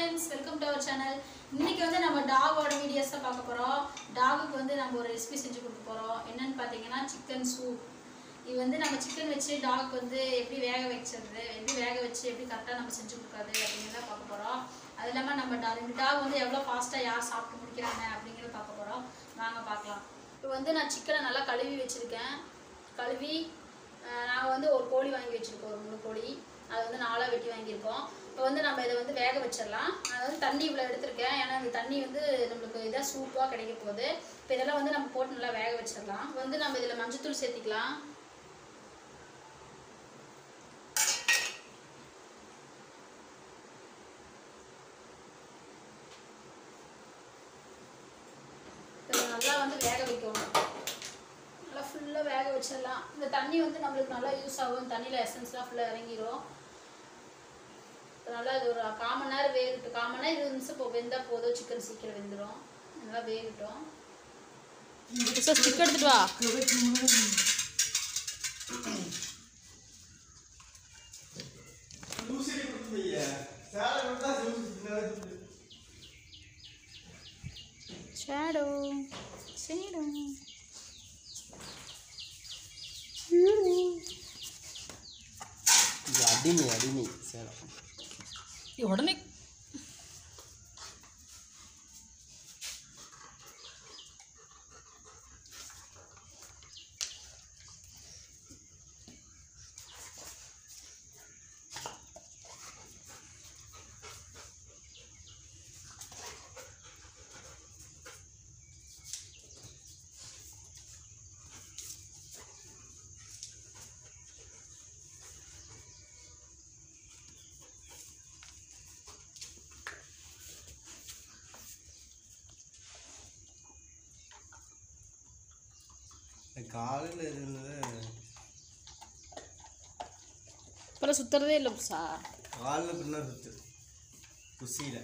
Friends welcome to our channel இன்னைக்கு வந்து நம்ம டாகோட வீடியோஸ் தான் பார்க்க போகிறோம் டாகுக்கு வந்து நம்ம ஒரு ரெசிபி செஞ்சு கொடுக்க போகிறோம் என்னன்னு பார்த்தீங்கன்னா சிக்கன் சூப் இது வந்து நம்ம சிக்கன் வச்சு டாக் வந்து எப்படி வேக வச்சிருது எப்படி வேக வச்சு எப்படி கரெக்டாக நம்ம செஞ்சு கொடுக்காது அப்படிங்கிறத பார்க்க போகிறோம் அது இல்லாமல் நம்ம டா ரெண்டு டாக் வந்து எவ்வளோ ஃபாஸ்ட்டாக யார் சாப்பிட்டு முடிக்கிறாங்க அப்படிங்கிறத பார்க்க போகிறோம் வாங்க பார்க்கலாம். இப்போ வந்து நான் சிக்கனை நல்லா கழுவி வச்சுருக்கேன். கழுவி நான் வந்து ஒரு கோழி வாங்கி வச்சுருக்கேன் ஒரு மூணு கோழி. அது வந்து நாலாக வெட்டி வாங்கியிருக்கோம். இப்போ வந்து நம்ம இதை வந்து வேக வச்சிடலாம். நான் வந்து தண்ணி இவ்வளோ எடுத்திருக்கேன். ஏன்னா இந்த தண்ணி வந்து நம்மளுக்கு இதாக சூப்பாக கிடைக்க போகுது. இப்போ இதெல்லாம் வந்து நம்ம போட்டு நல்லா வேக வச்சிடலாம். வந்து நம்ம இதில் மஞ்சத்தூள் சேர்த்திக்கலாம். நல்லா வந்து வேக வைக்கணும். நல்லா ஃபுல்லாக வேக வச்சிடலாம். இந்த தண்ணி வந்து நம்மளுக்கு நல்லா யூஸ் ஆகும். தண்ணியில் எசன்ஸ்லாம் ஃபுல்லாக இறங்கிரும். நல்லா இது ஒரு கால் மணி நேரம் வேகட்டும். கால் மணி நேரம் இருபது நிமிஷம் இப்போ வெந்தால் போதும். சிக்கன் சீக்கிரம் வெந்துடும் நல்லா வேகட்டும். ஸ்டிக் எடுத்துட்டு வா. ஷேடோ ஷேடோ அடிமை அடிமை. சேலம். உடனே காலையில் இருந்தது இப்போல்லாம் சுற்றுறதே இல்லை புதுசா? காலில் பின்ன சுத்து. குசியில்